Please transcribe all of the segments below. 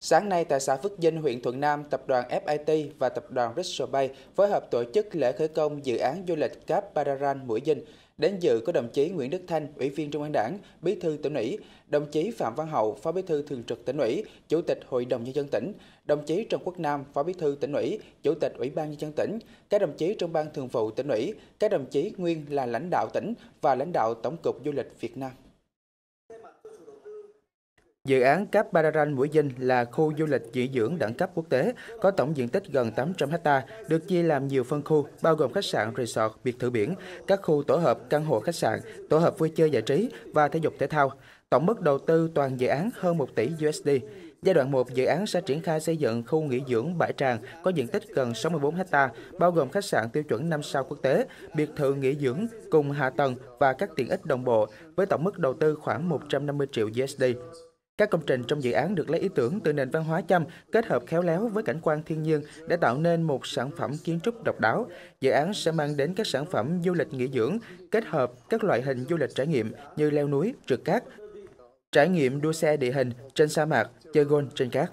Sáng nay tại xã Phước Dinh, huyện Thuận Nam, tập đoàn FIT và tập đoàn Richard Bay phối hợp tổ chức lễ khởi công dự án du lịch Cáp Pararan Mũi Dinh. Đến dự có đồng chí Nguyễn Đức Thanh, Ủy viên Trung ương Đảng, Bí thư tỉnh ủy, đồng chí Phạm Văn Hậu, Phó Bí thư Thường trực tỉnh ủy, Chủ tịch Hội đồng nhân dân tỉnh, đồng chí Trần Quốc Nam, Phó Bí thư tỉnh ủy, Chủ tịch Ủy ban nhân dân tỉnh, các đồng chí trong ban thường vụ tỉnh ủy, các đồng chí nguyên là lãnh đạo tỉnh và lãnh đạo Tổng cục Du lịch Việt Nam. Dự án Cáp Bararan Mũi Dinh là khu du lịch nghỉ dưỡng đẳng cấp quốc tế, có tổng diện tích gần 800 ha, được chia làm nhiều phân khu, bao gồm khách sạn, resort, biệt thự biển, các khu tổ hợp, căn hộ khách sạn, tổ hợp vui chơi giải trí và thể dục thể thao. Tổng mức đầu tư toàn dự án hơn 1 tỷ USD. Giai đoạn 1, dự án sẽ triển khai xây dựng khu nghỉ dưỡng Bãi Tràng có diện tích gần 64 ha, bao gồm khách sạn tiêu chuẩn 5 sao quốc tế, biệt thự nghỉ dưỡng cùng hạ tầng và các tiện ích đồng bộ, với tổng mức đầu tư khoảng 150 triệu USD. Các công trình trong dự án được lấy ý tưởng từ nền văn hóa chăm kết hợp khéo léo với cảnh quan thiên nhiên để tạo nên một sản phẩm kiến trúc độc đáo. Dự án sẽ mang đến các sản phẩm du lịch nghỉ dưỡng, kết hợp các loại hình du lịch trải nghiệm như leo núi, trượt cát, trải nghiệm đua xe địa hình trên sa mạc, chơi golf trên cát.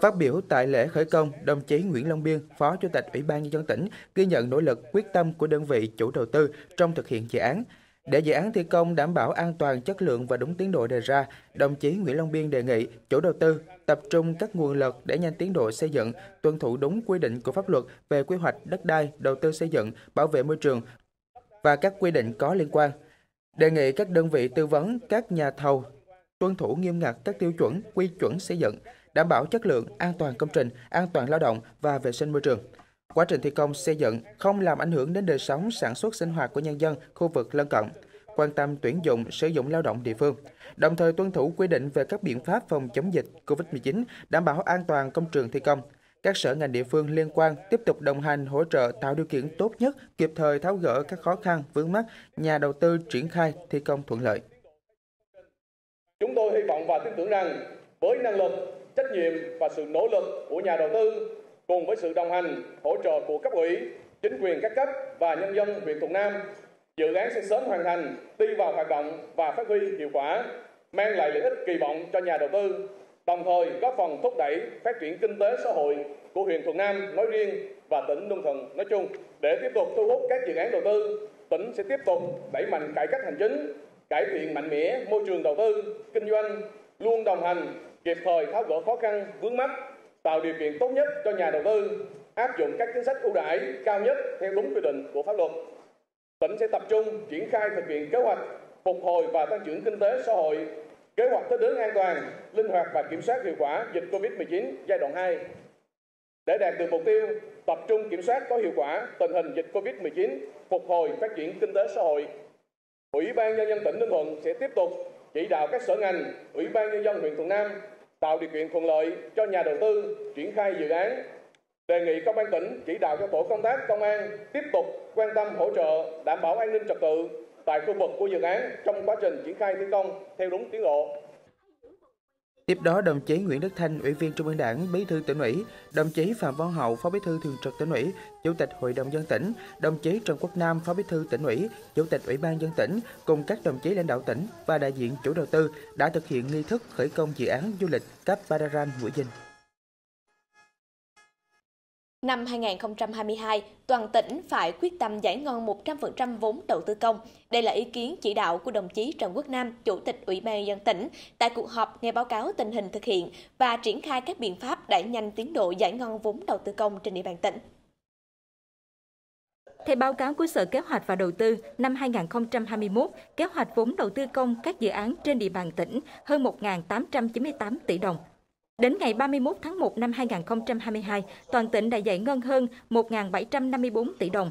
Phát biểu tại lễ khởi công, đồng chí Nguyễn Long Biên, Phó Chủ tịch Ủy ban nhân dân tỉnh ghi nhận nỗ lực quyết tâm của đơn vị chủ đầu tư trong thực hiện dự án. Để dự án thi công đảm bảo an toàn, chất lượng và đúng tiến độ đề ra, đồng chí Nguyễn Long Biên đề nghị chủ đầu tư tập trung các nguồn lực để nhanh tiến độ xây dựng, tuân thủ đúng quy định của pháp luật về quy hoạch đất đai, đầu tư xây dựng, bảo vệ môi trường và các quy định có liên quan. Đề nghị các đơn vị tư vấn, các nhà thầu tuân thủ nghiêm ngặt các tiêu chuẩn, quy chuẩn xây dựng, đảm bảo chất lượng, an toàn công trình, an toàn lao động và vệ sinh môi trường. Quá trình thi công xây dựng không làm ảnh hưởng đến đời sống sản xuất sinh hoạt của nhân dân khu vực lân cận, quan tâm tuyển dụng sử dụng lao động địa phương, đồng thời tuân thủ quy định về các biện pháp phòng chống dịch COVID-19, đảm bảo an toàn công trường thi công. Các sở ngành địa phương liên quan tiếp tục đồng hành hỗ trợ tạo điều kiện tốt nhất, kịp thời tháo gỡ các khó khăn vướng mắt, nhà đầu tư triển khai thi công thuận lợi. Chúng tôi hy vọng và tin tưởng rằng với năng lực, trách nhiệm và sự nỗ lực của nhà đầu tư cùng với sự đồng hành, hỗ trợ của cấp ủy, chính quyền các cấp và nhân dân huyện Thuận Nam, dự án sẽ sớm hoàn thành, đi vào hoạt động và phát huy hiệu quả, mang lại lợi ích kỳ vọng cho nhà đầu tư, đồng thời góp phần thúc đẩy phát triển kinh tế xã hội của huyện Thuận Nam nói riêng và tỉnh Ninh Thuận nói chung. Để tiếp tục thu hút các dự án đầu tư, tỉnh sẽ tiếp tục đẩy mạnh cải cách hành chính, cải thiện mạnh mẽ môi trường đầu tư, kinh doanh, luôn đồng hành, kịp thời tháo gỡ khó khăn, vướng mắt tạo điều kiện tốt nhất cho nhà đầu tư áp dụng các chính sách ưu đãi cao nhất theo đúng quy định của pháp luật. Tỉnh sẽ tập trung triển khai thực hiện kế hoạch phục hồi và tăng trưởng kinh tế xã hội, kế hoạch thích ứng an toàn, linh hoạt và kiểm soát hiệu quả dịch COVID-19 giai đoạn 2. Để đạt được mục tiêu tập trung kiểm soát có hiệu quả tình hình dịch COVID-19, phục hồi phát triển kinh tế xã hội, Ủy ban nhân dân tỉnh Ninh Thuận sẽ tiếp tục chỉ đạo các sở ngành, Ủy ban nhân dân huyện Thuận Nam tạo điều kiện thuận lợi cho nhà đầu tư triển khai dự án. Đề nghị công an tỉnh chỉ đạo cho tổ công tác công an tiếp tục quan tâm hỗ trợ đảm bảo an ninh trật tự tại khu vực của dự án trong quá trình triển khai thi công theo đúng tiến độ. Tiếp đó, đồng chí Nguyễn Đức Thanh, Ủy viên Trung ương Đảng, Bí thư tỉnh ủy, đồng chí Phạm Văn Hậu, Phó Bí thư Thường trực tỉnh ủy, Chủ tịch Hội đồng dân tỉnh, đồng chí Trần Quốc Nam, Phó Bí thư tỉnh ủy, Chủ tịch Ủy ban dân tỉnh cùng các đồng chí lãnh đạo tỉnh và đại diện chủ đầu tư đã thực hiện nghi thức khởi công dự án du lịch Cáp Padaran Mũi Dinh. Năm 2022, toàn tỉnh phải quyết tâm giải ngân 100% vốn đầu tư công. Đây là ý kiến chỉ đạo của đồng chí Trần Quốc Nam, Chủ tịch Ủy ban dân tỉnh, tại cuộc họp nghe báo cáo tình hình thực hiện và triển khai các biện pháp đẩy nhanh tiến độ giải ngân vốn đầu tư công trên địa bàn tỉnh. Theo báo cáo của Sở Kế hoạch và Đầu tư, năm 2021, kế hoạch vốn đầu tư công các dự án trên địa bàn tỉnh hơn 1.898 tỷ đồng. Đến ngày 31 tháng 1 năm 2022, toàn tỉnh đã giải ngân hơn 1.754 tỷ đồng.